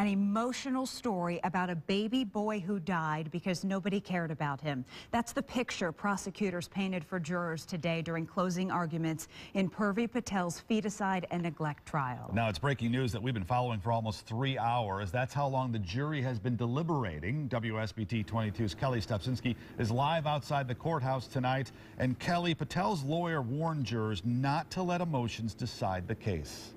An emotional story about a baby boy who died because nobody cared about him. That's the picture prosecutors painted for jurors today during closing arguments in Purvi Patel's feticide and neglect trial. Now it's breaking news that we've been following for almost three hours. That's how long the jury has been deliberating. WSBT 22's Kelly Stopczynski is live outside the courthouse tonight. And Kelly, Patel's lawyer warned jurors not to let emotions decide the case.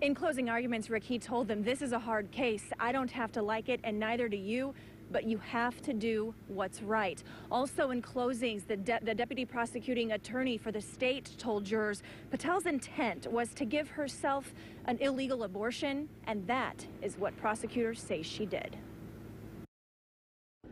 In closing arguments, Rick, he told them, this is a hard case. I don't have to like it, and neither do you but you have to do what's right. Also in closings, the, de the, deputy prosecuting attorney for the state told jurors Patel's intent was to give herself an illegal abortion, and that is what prosecutors say she did.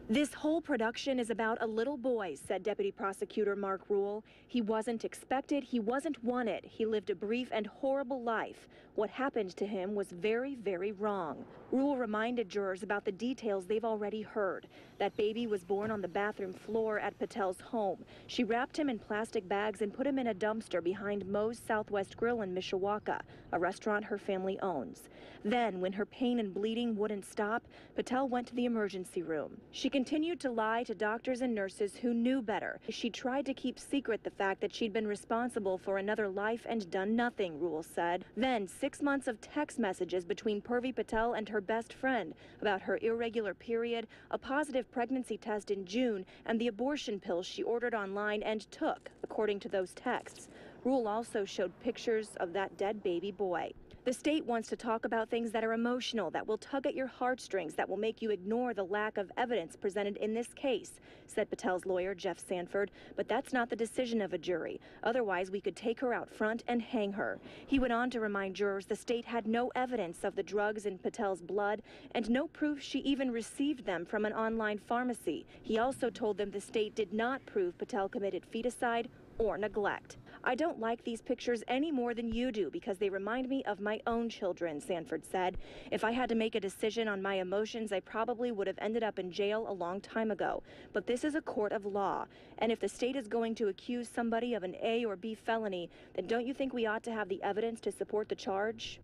This whole production is about a little boy, said Deputy Prosecutor Mark Rule. He wasn't expected, he wasn't wanted. He lived a brief and horrible life. What happened to him was very, very wrong. Rule reminded jurors about the details they've already heard. That baby was born on the bathroom floor at Patel's home. She wrapped him in plastic bags and put him in a dumpster behind Moe's Southwest Grill in Mishawaka, a restaurant her family owns. Then, when her pain and bleeding wouldn't stop, Patel went to the emergency room. She continued to lie to doctors and nurses who knew better. She tried to keep secret the fact that she'd been responsible for another life and done nothing, Rule said. Then, six months of text messages between Purvi Patel and her best friend about her irregular period, a positive pregnancy test in June, and the abortion pills she ordered online and took, according to those texts. Rule also showed pictures of that dead baby boy. The state wants to talk about things that are emotional, that will tug at your heartstrings, that will make you ignore the lack of evidence presented in this case, said Patel's lawyer, Jeff Sanford. But that's not the decision of a jury. Otherwise, we could take her out front and hang her. He went on to remind jurors the state had no evidence of the drugs in Patel's blood and no proof she even received them from an online pharmacy. He also told them the state did not prove Patel committed feticide or neglect. I don't like these pictures any more than you do because they remind me of my own children, Sanford said. If I had to make a decision on my emotions, I probably would have ended up in jail a long time ago. But this is a court of law. And if the state is going to accuse somebody of an A or B felony, then don't you think we ought to have the evidence to support the charge?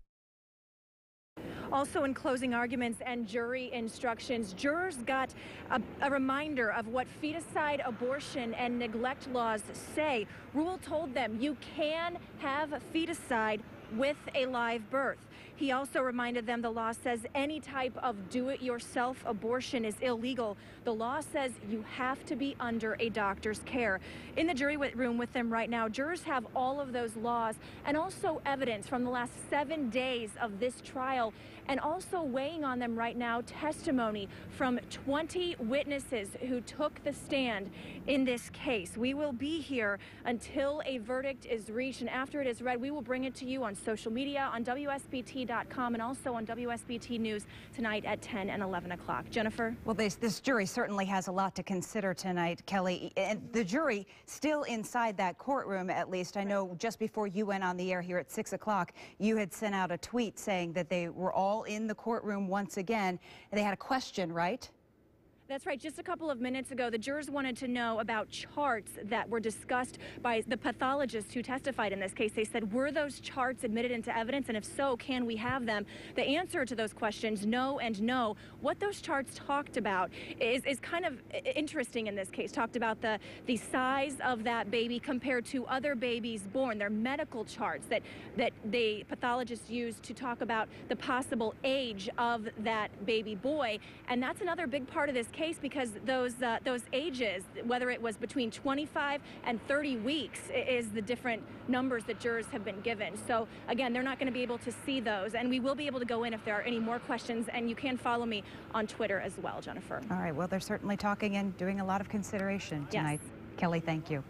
Also in closing arguments and jury instructions, jurors got a, a, reminder of what feticide, abortion, and neglect laws say. Rule told them you can have feticide with a live birth. He also reminded them the law says any type of do-it-yourself abortion is illegal. The law says you have to be under a doctor's care. In the jury room with them right now, jurors have all of those laws and also evidence from the last seven days of this trial and also weighing on them right now testimony from 20 witnesses who took the stand in this case. We will be here until a verdict is reached and after it is read, we will bring it to you on social media, on WSBT.com, and also on WSBT News tonight at 10 and 11 o'clock. Jennifer? Well, this, this jury certainly has a lot to consider tonight, Kelly. And the jury still inside that courtroom, at least. I know just before you went on the air here at 6 o'clock, you had sent out a tweet saying that they were all in the courtroom once again. And they had a question, right? That's right. Just a couple of minutes ago, the jurors wanted to know about charts that were discussed by the pathologists who testified in this case. They said, were those charts admitted into evidence? And if so, can we have them? The answer to those questions, no and no. What those charts talked about is, is kind of interesting in this case. Talked about the, the size of that baby compared to other babies born. They're medical charts that, that the pathologists use to talk about the possible age of that baby boy. And that's another big part of this case because those uh, those ages, whether it was between 25 and 30 weeks, is the different numbers that jurors have been given. So again, they're not going to be able to see those, and we will be able to go in if there are any more questions. And you can follow me on Twitter as well, Jennifer. All right. Well, they're certainly talking and doing a lot of consideration tonight. Yes. Kelly, thank you.